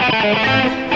Thank you.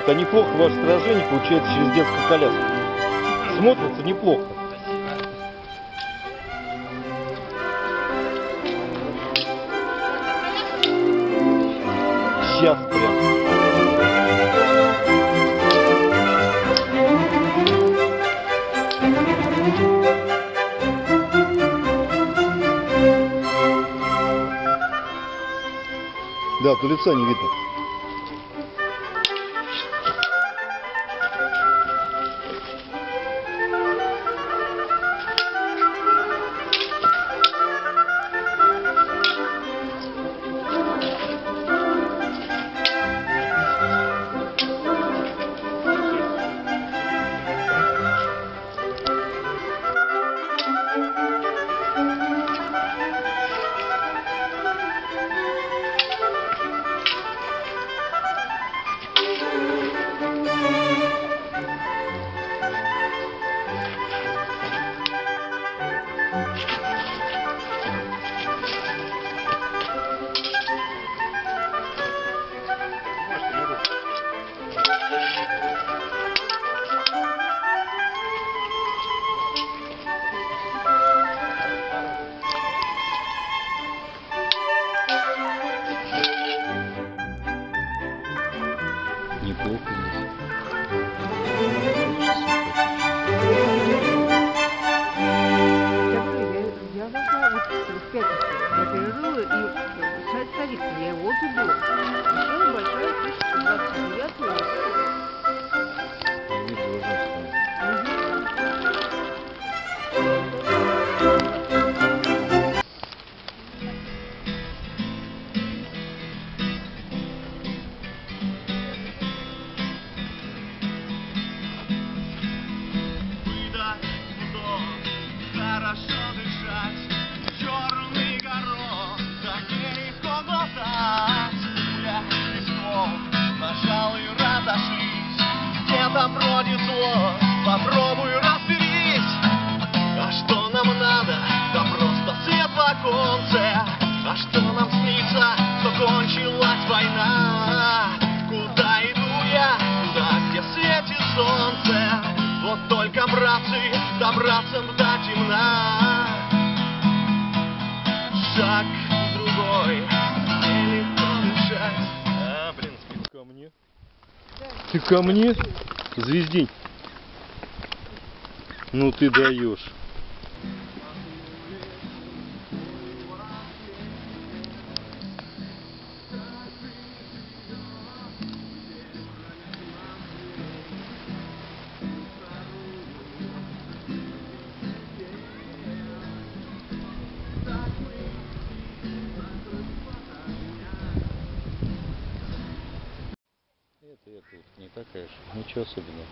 Знаете, ребята, неплохо ваше сражение получается через детскую коляску. Смотрится неплохо. Сейчас прям. Да, то лица не видно. Старик, я его было. Еще большая фишка 29 Они должны стоять. выдать вдох, хорошо дышать, бродит зло, попробуй разберись. А что нам надо? Да просто свет в оконце. А что нам снится? Что кончилась война? Куда иду я? Туда, где светит солнце. Вот только, братцы, добраться до темна. Шаг другой, нелегко дышать. А, блин, спину. Ко мне? Ты ко мне? Звездень. Ну ты даешь. Не такая же. Ничего особенного.